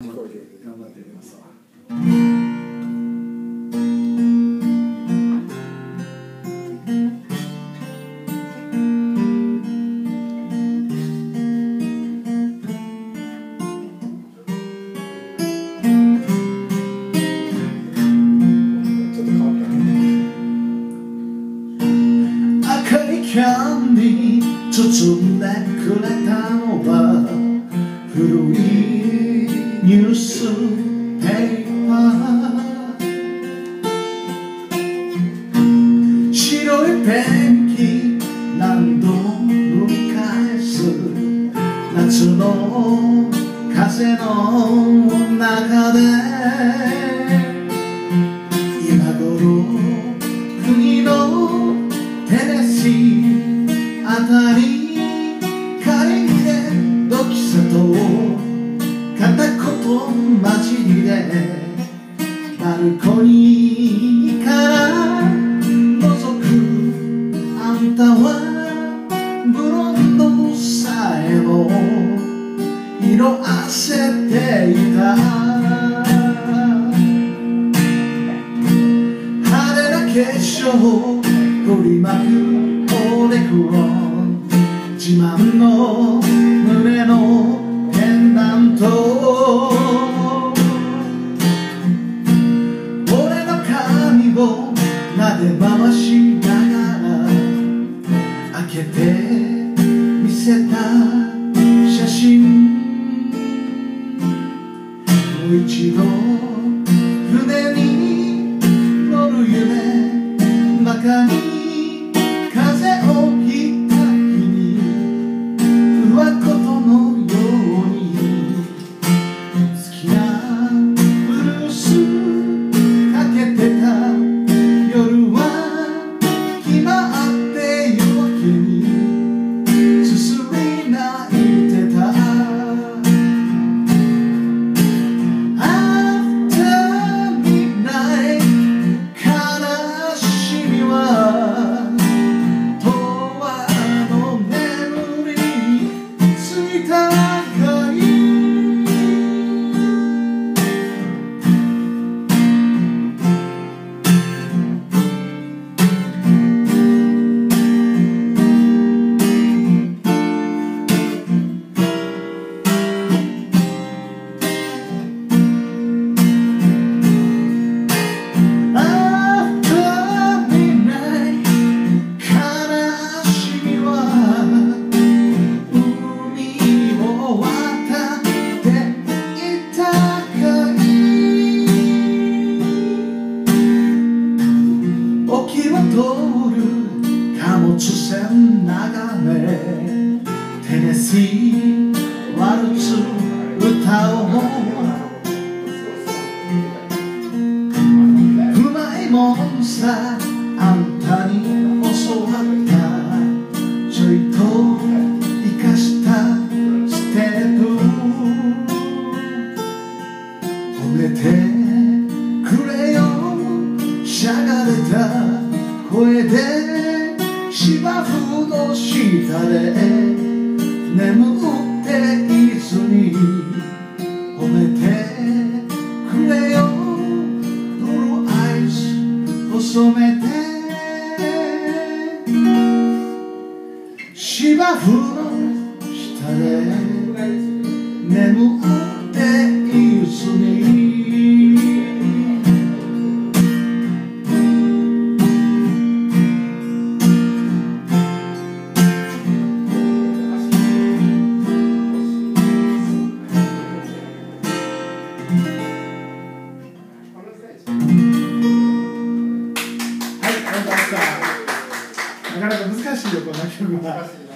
頑張ってみますわ。ちょっと変わったね。赤いキャンディー包んでくれたのは古いニュースペーパー白いペンキ何度も繰り返す夏の風の中で言混じりでバルコニーから覗くあんたはブロンドさえも色あせていた派手な化粧振りまくせた写真。もう一度。物船眺めテネシーワルツ歌おううまいもんさあの下で眠っていずに褒めてくれよ。ブルーアイズ細めて。芝生なかなか難しいよ、この曲は。